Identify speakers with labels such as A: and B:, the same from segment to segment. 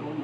A: 公里，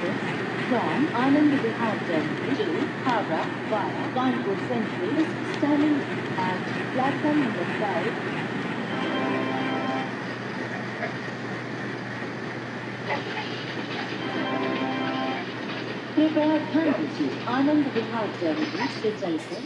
A: Express from Anand Vihar Terminal to Howrah via Kanpur Central is standing at platform number 5 कृपया ध्यान दीजिए Anand Vihar terminal से चलकर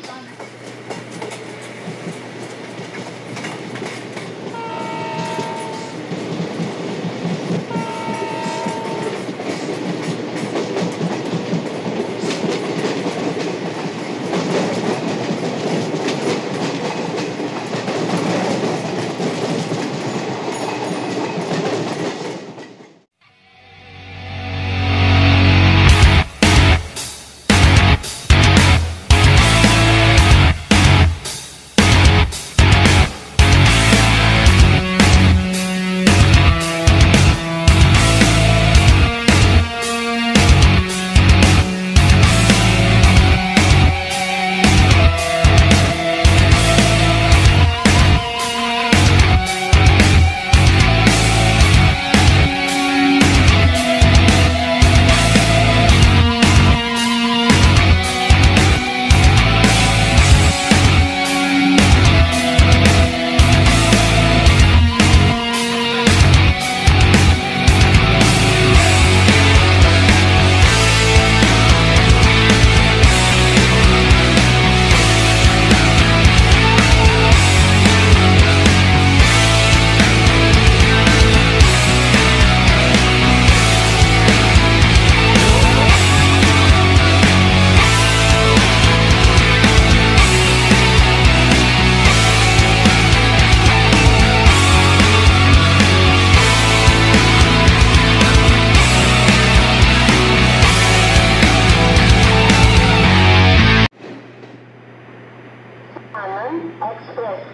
A: express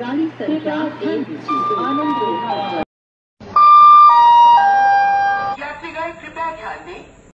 A: गाड़ी सर्किल आनंद